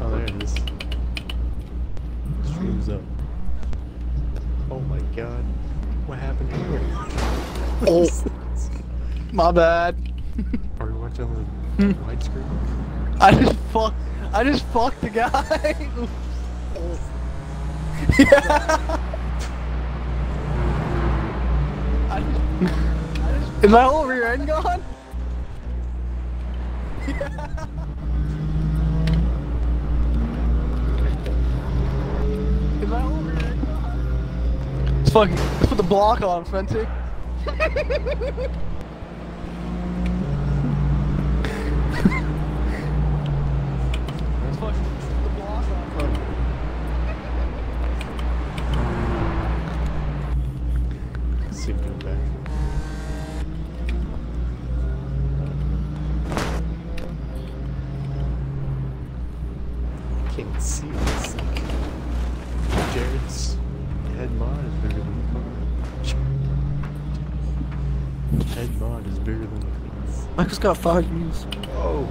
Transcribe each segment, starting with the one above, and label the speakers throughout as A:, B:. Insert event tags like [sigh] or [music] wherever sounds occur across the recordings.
A: oh, there it is. Streams up. Oh my god. What happened here? oh. [laughs] my bad.
B: Are we watching the hmm. widescreen?
A: I just fuck. I just fucked the guy. [laughs] oh. Yeah. [laughs] I just, I just, is my whole rear end gone? Is whole rear? Let's fucking let's put the block on, Fenty. [laughs]
B: Can't see this. Jared's head mod is bigger than the car. Head mod is bigger than the face.
C: Michael's got five views.
B: Oh!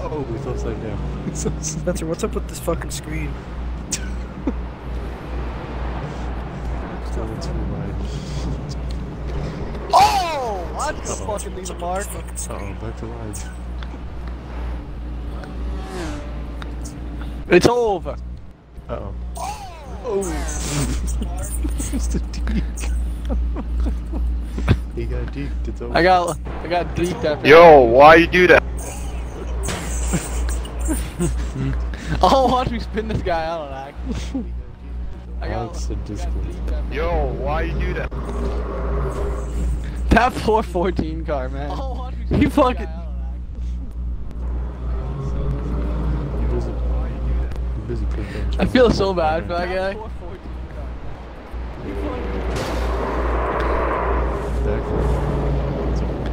B: Oh, it's upside down. It's [laughs] upside
C: Spencer, what's up with this fucking screen?
B: down. It's rewind.
A: Oh! I just
B: Uh-oh.
A: fucking leave a mark.
B: Uh-oh, back to lines.
A: It's over.
B: Uh-oh.
A: Oh.
B: Just a he got deked, it's over.
A: I got I got deep after.
D: Yo, why you do that?
A: Oh, watch me spin this guy out on act. I got,
B: Alex said
A: I got deep
D: Yo, why you do that?
A: That 414 car, man.
D: Oh,
A: watch me spin
D: You
A: this guy
D: fucking-
A: out
B: You busy? You busy putting down
A: on act. I feel so bad for that guy.
B: Back It's okay.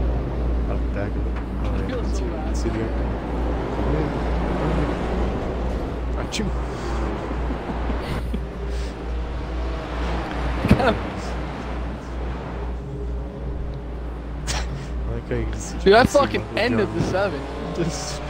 B: Out the back of it. Yeah.
A: feel so bad.
B: See the guy? Achoo! I like how you
A: Dude, I fucking ended the seven.
B: Just [laughs]